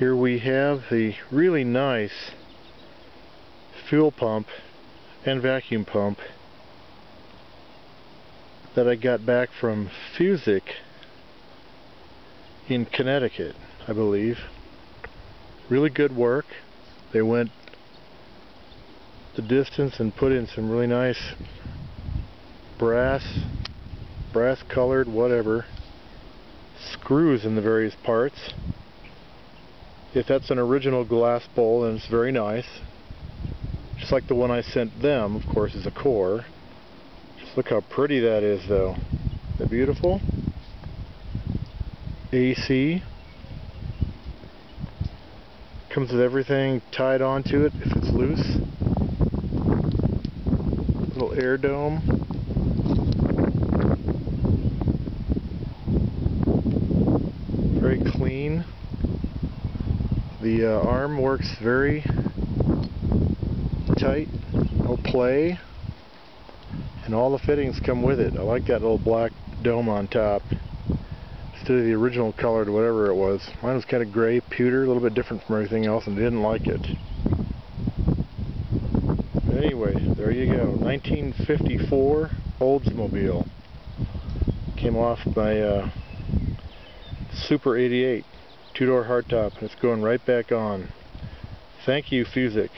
Here we have the really nice fuel pump and vacuum pump that I got back from Fusick in Connecticut, I believe. Really good work. They went the distance and put in some really nice brass, brass colored, whatever, screws in the various parts. If that's an original glass bowl, then it's very nice. Just like the one I sent them, of course, is a core. Just look how pretty that is, though. Isn't that beautiful? AC. Comes with everything tied onto it if it's loose. Little air dome. Very clean. The uh, arm works very tight, no play, and all the fittings come with it. I like that little black dome on top instead of the original colored whatever it was. Mine was kind of gray, pewter, a little bit different from everything else and didn't like it. Anyway, there you go. 1954 Oldsmobile. Came off my uh, Super 88 two-door hardtop and it's going right back on. Thank you, Fusick.